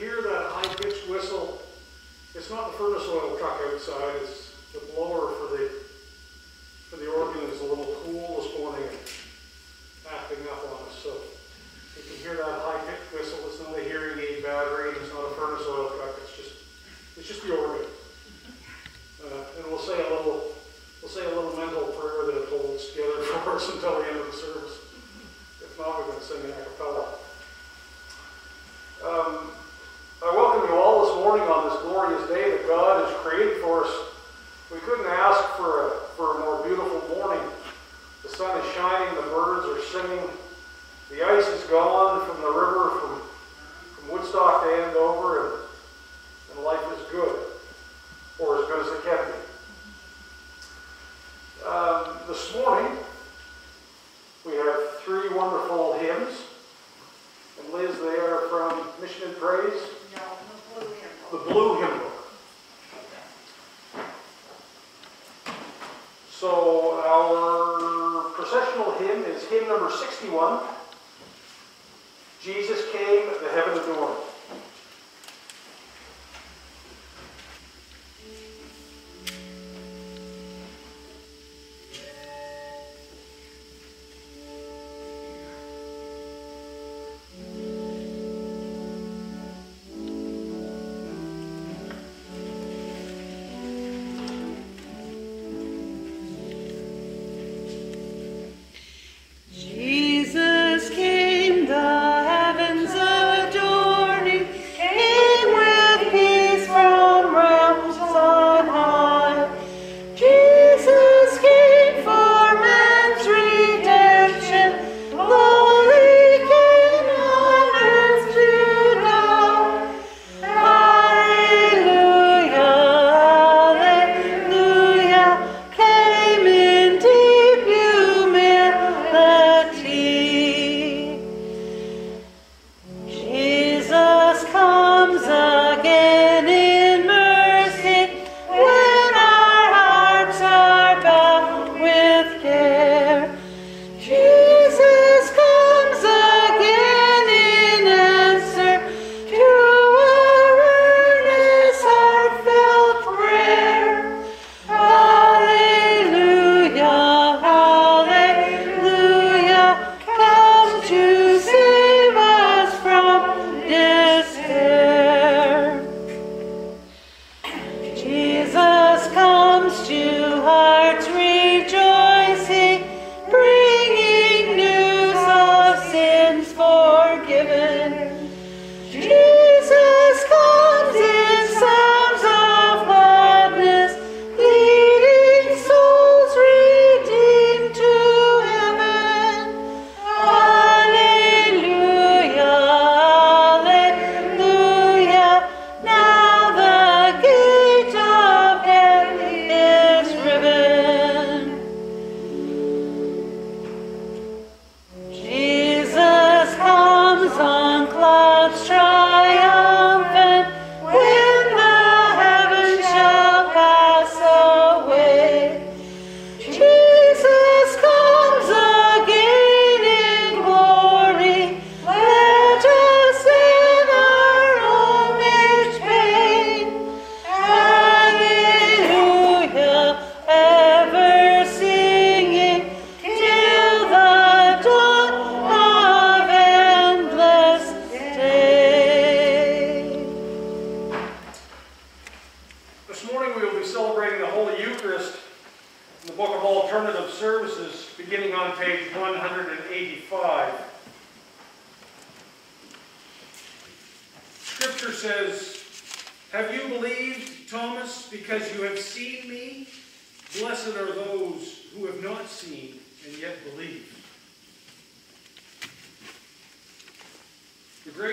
hear that high-pitched whistle, it's not the furnace oil truck outside, it's the blower for the, for the organ is a little cool this morning and acting up on us, so you can hear that high-pitched whistle, it's not a hearing aid battery, it's not a furnace oil truck, it's just, it's just the organ. Uh, and we'll say a little, we'll say a little mental prayer that it holds together for us until the end of the service. If not, we're going to sing an a. Um, I welcome you all this morning on this glorious day that God has created for us. We couldn't ask for a, for a more beautiful morning. The sun is shining, the birds are singing, the ice is gone from the river from,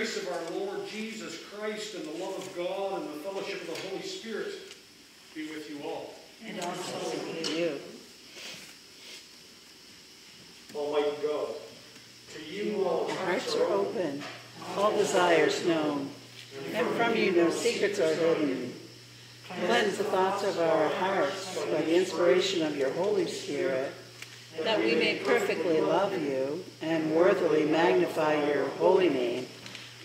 grace of our Lord Jesus Christ and the love of God and the fellowship of the Holy Spirit be with you all. And also with you. Almighty God, to you all Hearts are open, all desires known, and from you no secrets are hidden. Cleanse the thoughts of our hearts by the inspiration of your Holy Spirit, that we may perfectly love you and worthily magnify your holy name,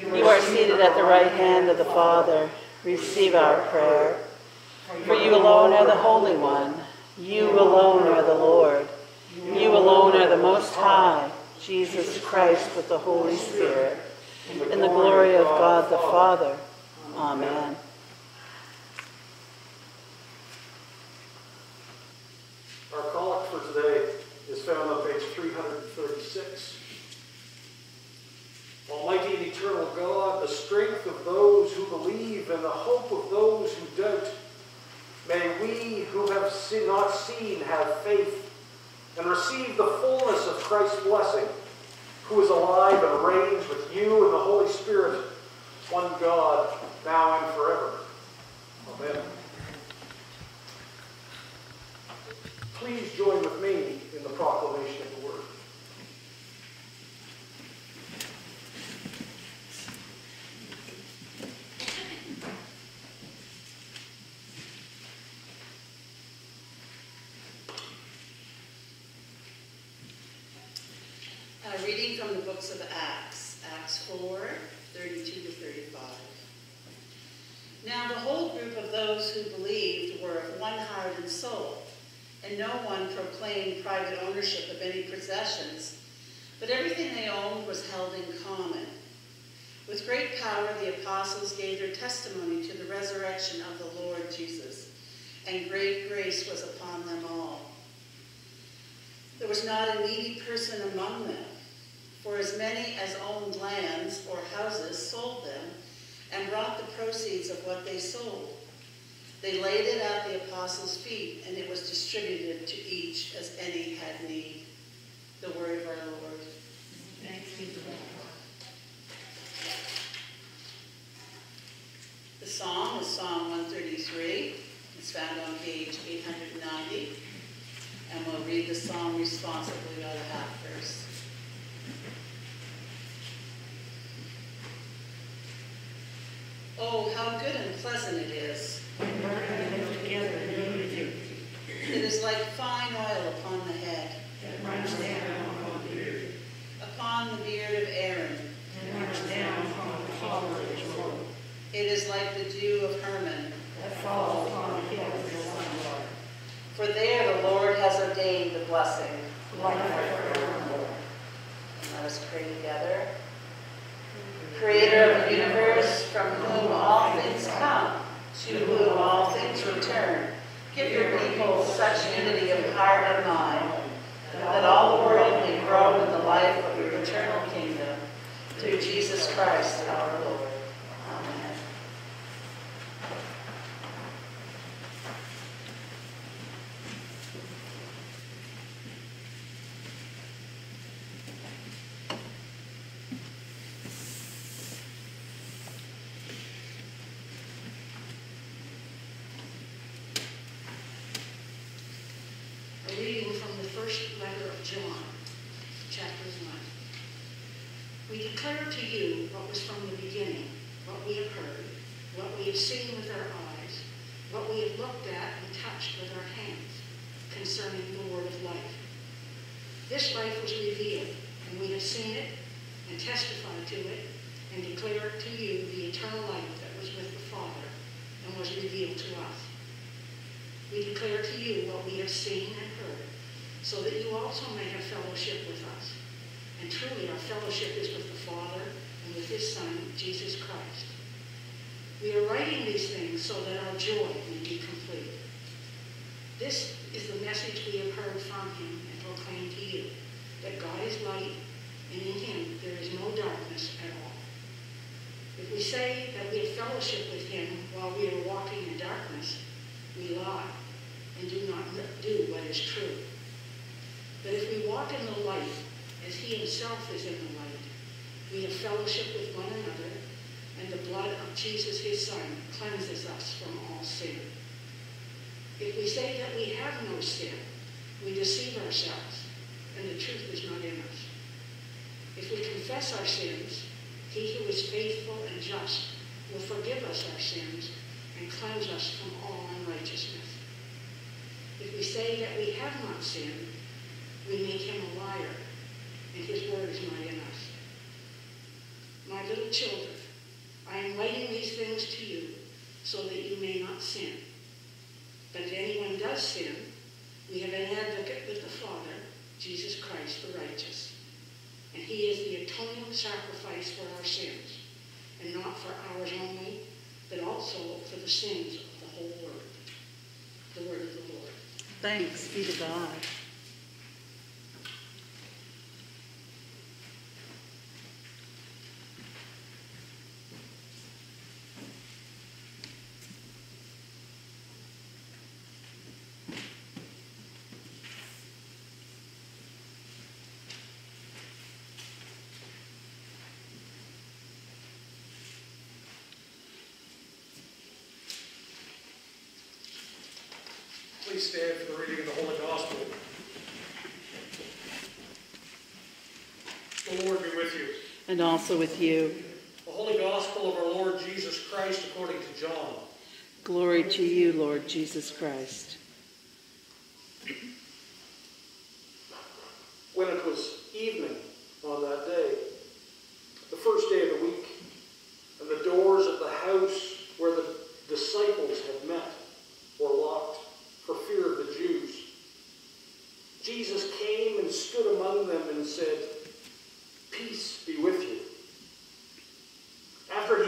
You are seated at the right hand of the Father. Receive our prayer. For you alone are the Holy One. You alone are the Lord. You alone are the Most High, Jesus Christ with the Holy Spirit. In the glory of God the Father. Amen. Our collect for today is found on page 336. Almighty and eternal God, the strength of those who believe and the hope of those who doubt, may we who have not seen have faith and receive the fullness of Christ's blessing, who is alive and reigns with you and the Holy Spirit, one God, now and forever. Amen. Please join with me in the proclamation of the word. Uh, reading from the books of Acts, Acts 4, 32 to 35. Now the whole group of those who believed were of one heart and soul, and no one proclaimed private ownership of any possessions, but everything they owned was held in common. With great power the apostles gave their testimony to the resurrection of the Lord Jesus, and great grace was upon them all. There was not a needy person among them, for as many as owned lands or houses sold them and brought the proceeds of what they sold. They laid it at the apostles' feet, and it was distributed to each as any had need. The word of our Lord. Thanks be to God. The psalm is Psalm 133. It's found on page 890. And we'll read the psalm responsibly by the half verse. Oh, how good and pleasant it is. It is like fine oil upon the head. Upon the beard of Aaron. It is like the dew of Hermon. For there the Lord has ordained the blessing. Let us pray together. Creator of the universe, from whom all things come, to whom all things return, give your people such unity of heart and mind, that all the world may grow in the life of your eternal kingdom, through Jesus Christ our Lord. Amen. A reading from the first letter of John, chapter 1. We declare to you what was from the beginning, what we have heard, what we have seen with our eyes, what we have looked at and touched with our hands, concerning the word of life. This life was revealed, and we have seen it, and testified to it, and declare to you the eternal life that was with the Father, and was revealed to us. We declare to you what we have seen and heard, so that you also may have fellowship with us. And truly our fellowship is with the Father and with his Son, Jesus Christ. We are writing these things so that our joy may be complete. This is the message we have heard from him and proclaim to you, that God is light, and in him there is no darkness at all. If we say that we have fellowship with him while we are walking in darkness, we lie and do not do what is true. But if we walk in the light, as he himself is in the light, we have fellowship with one another, and the blood of Jesus, his Son, cleanses us from all sin. If we say that we have no sin, we deceive ourselves, and the truth is not in us. If we confess our sins, he who is faithful and just will forgive us our sins and cleanse us from all unrighteousness. If we say that we have not sinned, we make him a liar, and his word is in us. My little children, I am writing these things to you so that you may not sin. But if anyone does sin, we have an advocate with the Father, Jesus Christ the righteous. And he is the atoning sacrifice for our sins, and not for ours only, but also for the sins of the whole world. The word of the Lord. Thanks be to God. Please stand for the reading of the Holy Gospel. The Lord be with you. And also with you. The Holy Gospel of our Lord Jesus Christ according to John. Glory to you, Lord Jesus Christ. When it was evening on that day, the first day of the week, and the doors of the house where the disciples had met were locked for fear of the Jews, Jesus came and stood among them and said, Peace be with you. After he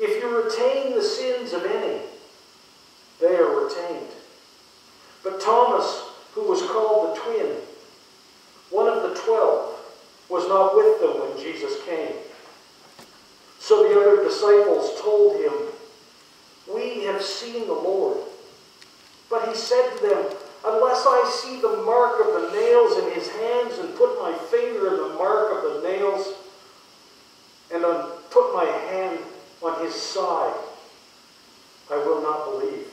If you retain the sins of any, they are retained. But Thomas, who was called the twin, one of the twelve, was not with them when Jesus came. So the other disciples told him, We have seen the Lord. But he said to them, Unless I see the mark of the nails in his hands and put my finger in the mark of the nails and put my hand on his side, I will not believe.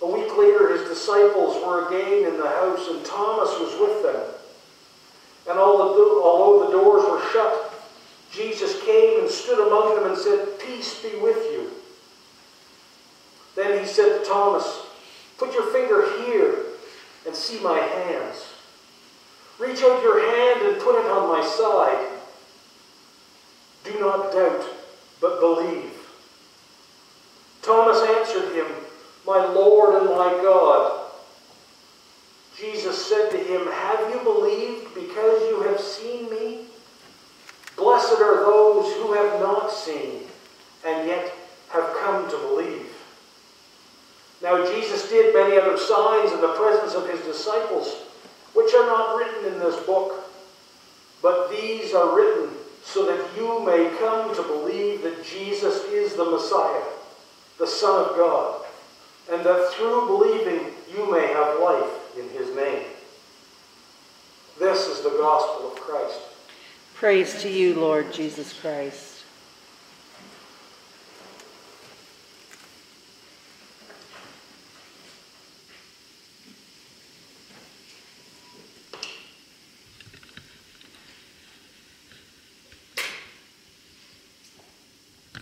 A week later, his disciples were again in the house, and Thomas was with them. And although the doors were shut, Jesus came and stood among them and said, Peace be with you. Then he said to Thomas, Put your finger here and see my hands. Reach out your hand and put it on my side. Do not doubt, but believe. Thomas answered him, My Lord and my God. Jesus said to him, Have you believed because you have seen me? Blessed are those who have not seen and yet have come to believe. Now Jesus did many other signs in the presence of his disciples, which are not written in this book, but these are written so that you may come to believe that Jesus is the Messiah, the Son of God, and that through believing you may have life in his name. This is the gospel of Christ. Praise to you, Lord Jesus Christ.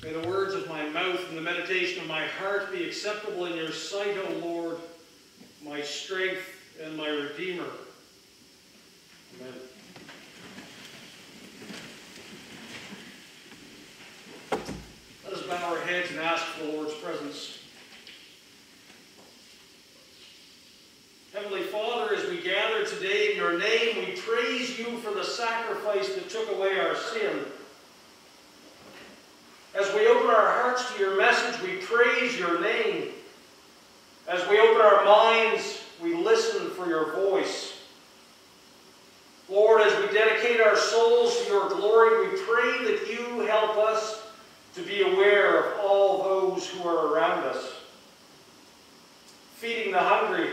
May the words of my mouth and the meditation of my heart be acceptable in your sight, O Lord, my strength and my Redeemer. Amen. Let us bow our heads and ask for the Lord's presence. Heavenly Father, as we gather today in your name, we praise you for the sacrifice that took away our sin. As we open our hearts to your message, we praise your name. As we open our minds, we listen for your voice. Lord, as we dedicate our souls to your glory, we pray that you help us to be aware of all those who are around us. Feeding the hungry,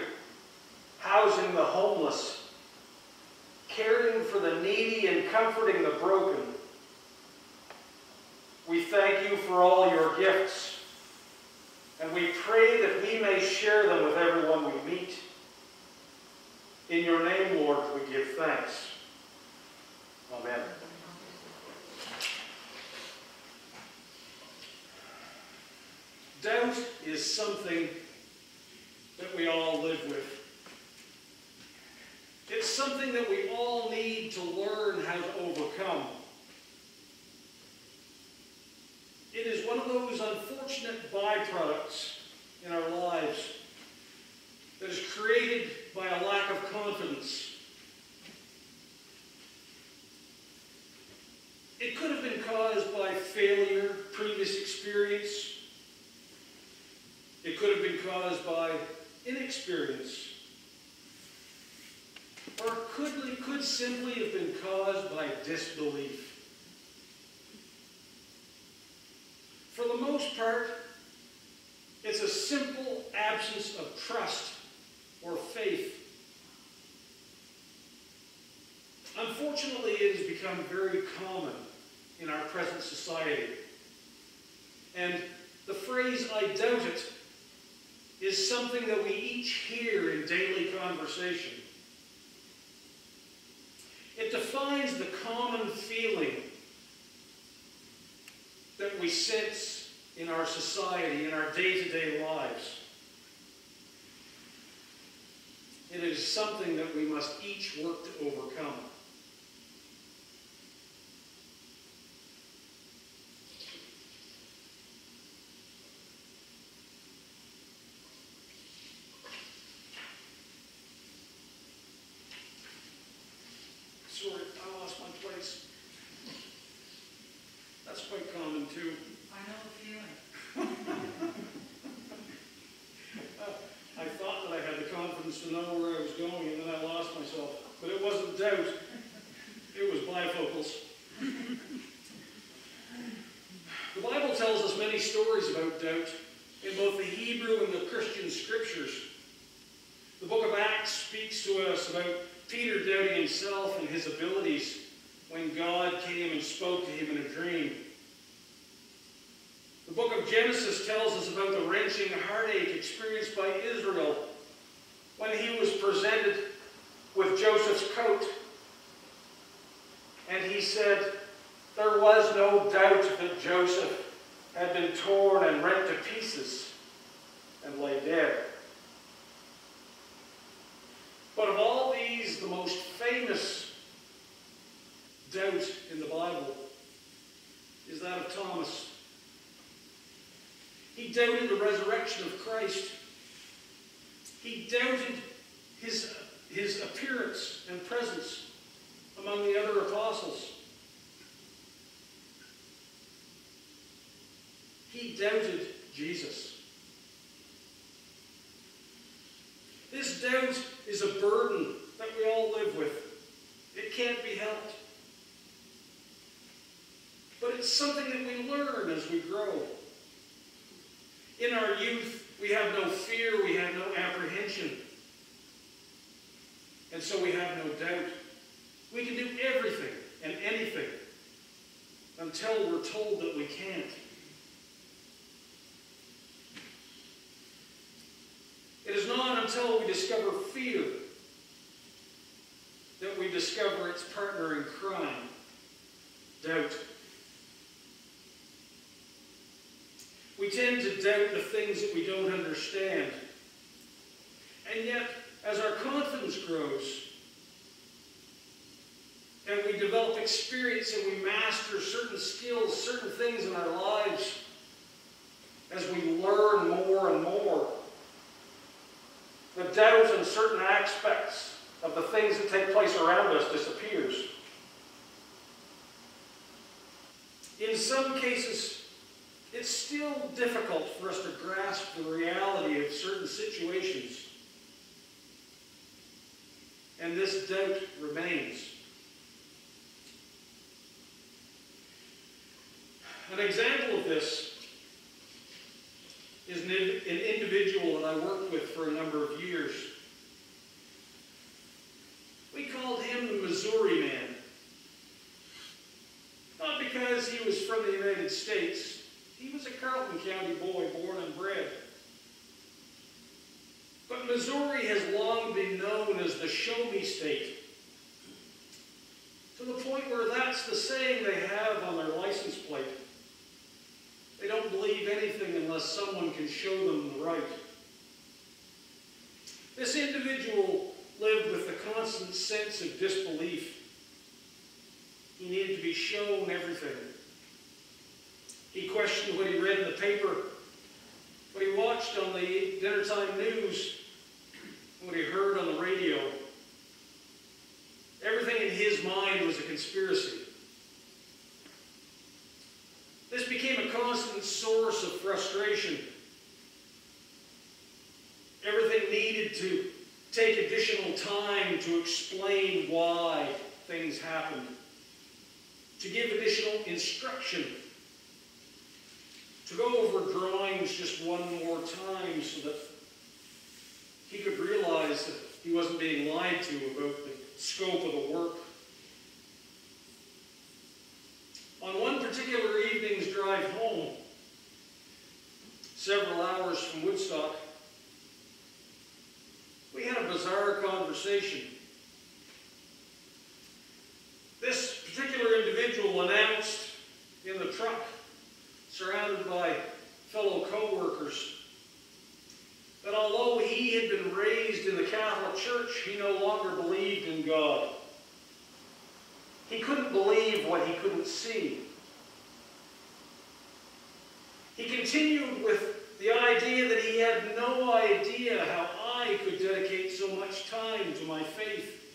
housing the homeless, caring for the needy and comforting the broken. We thank you for all your gifts, and we pray that we may share them with everyone we meet. In your name, Lord, we give thanks. Amen. Doubt is something that we all live with. It's something that we all need to learn how to overcome. It is one of those unfortunate byproducts in our lives that is created by a lack of confidence. It could have been caused by failure, previous experience. It could have been caused by inexperience. Or could, it could simply have been caused by disbelief. For the most part, it's a simple absence of trust or faith. Unfortunately, it has become very common in our present society. And the phrase, I doubt it, is something that we each hear in daily conversation. It defines the common feeling that we sense in our society, in our day-to-day lives. It is something that we must each work to overcome. Sorry, I lost my place. That's quite common too. I know the feeling. I thought that I had the confidence to know where I was going, and then I lost myself. But it wasn't doubt, it was bifocals. The Bible tells us many about in both the Hebrew and the Christian scriptures. The book of Acts speaks to us about Peter doubting himself and his abilities when God came and spoke to him in a dream. The book of Genesis tells us about the wrenching heartache experienced by Israel when he was presented with Joseph's coat. And he said, There was no doubt that Joseph had been torn and rent to pieces and lay dead. But of all these, the most famous doubt in the Bible is that of Thomas. He doubted the resurrection of Christ. He doubted his, his appearance and presence among the other apostles. Doubted Jesus. This doubt is a burden that we all live with. It can't be helped. But it's something that we learn as we grow. In our youth, we have no fear, we have no apprehension. And so we have no doubt. We can do everything and anything until we're told that we can't. It is until we discover fear that we discover its partner in crime, doubt. We tend to doubt the things that we don't understand. And yet, as our confidence grows, and we develop experience and we master certain skills, certain things in our lives, as we learn more and more, doubt in certain aspects of the things that take place around us disappears. In some cases, it's still difficult for us to grasp the reality of certain situations. And this doubt remains. An example of this is an, individual I worked with for a number of years. We called him the Missouri Man. Not because he was from the United States. He was a Carleton County boy, born and bred. But Missouri has long been known as the show me state. To the point where that's the saying they have on their license plate. They don't believe anything unless someone can show them the right. This individual lived with the constant sense of disbelief. He needed to be shown everything. He questioned what he read in the paper, what he watched on the dinnertime news, what he heard on the radio. Everything in his mind was a conspiracy. This became a constant source of frustration. Everything needed to take additional time to explain why things happened, to give additional instruction, to go over drawings just one more time so that he could realize that he wasn't being lied to about the scope of the work. On one particular evening's drive home, several hours from Woodstock, we had a bizarre conversation. This particular individual announced in the truck, surrounded by fellow co-workers, that although he had been raised in the Catholic Church, he no longer believed in God. He couldn't believe what he couldn't see. He continued with the idea that he had no idea how I could dedicate so much time to my faith,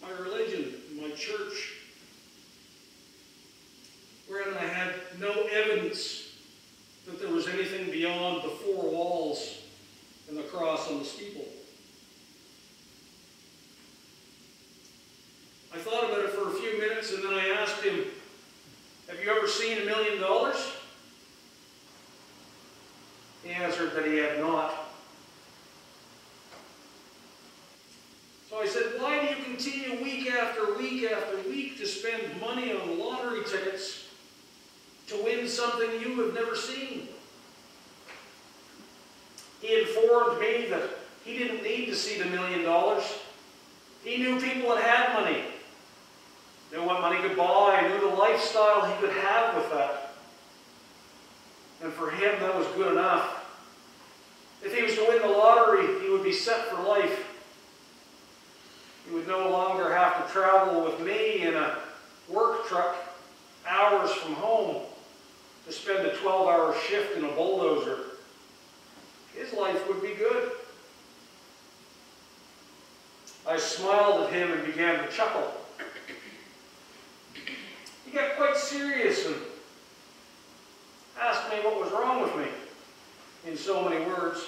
my religion, my church, wherein I had no evidence that there was anything beyond the four walls and the cross on the steeple. I thought about it for a few minutes and then I asked him, Have you ever seen a million dollars? He answered that he had not. So I said, Why do you continue week after week after week to spend money on lottery tickets to win something you have never seen? He informed me that he didn't need to see the million dollars. He knew people that had money, knew what money could buy, knew the lifestyle he could have with that. And for him, that was good enough. If he was to win the lottery, he would be set for life. He would no longer have to travel with me in a work truck hours from home to spend a 12-hour shift in a bulldozer. His life would be good. I smiled at him and began to chuckle. Got quite serious and asked me what was wrong with me in so many words.